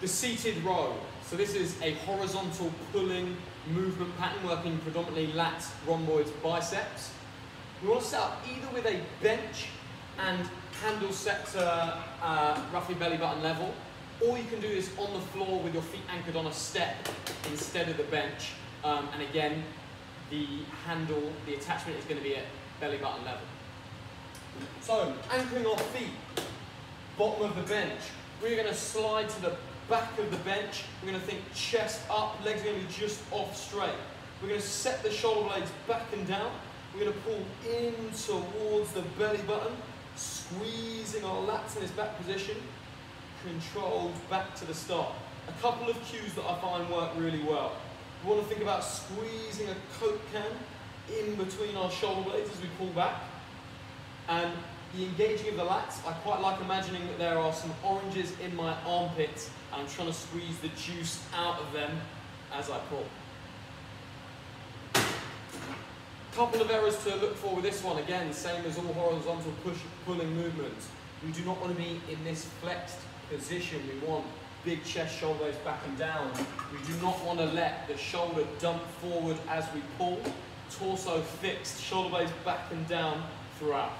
The seated row. So this is a horizontal pulling movement pattern working predominantly lats, rhomboids, biceps. We want to set up either with a bench and handle set to uh, roughly belly button level, or you can do this on the floor with your feet anchored on a step instead of the bench. Um, and again, the handle, the attachment is going to be at belly button level. So, anchoring our feet, bottom of the bench, we're going to slide to the back of the bench. We're going to think chest up, legs are going to be just off straight. We're going to set the shoulder blades back and down. We're going to pull in towards the belly button, squeezing our lats in this back position, controlled back to the start. A couple of cues that I find work really well. We want to think about squeezing a Coke can in between our shoulder blades as we pull back. And the engaging of the lats, I quite like imagining that there are some oranges in my armpits and I'm trying to squeeze the juice out of them as I pull. Couple of errors to look for with this one, again, same as all horizontal push pulling movements. We do not want to be in this flexed position. We want big chest, shoulders back and down. We do not want to let the shoulder dump forward as we pull. Torso fixed, shoulder blades back and down throughout.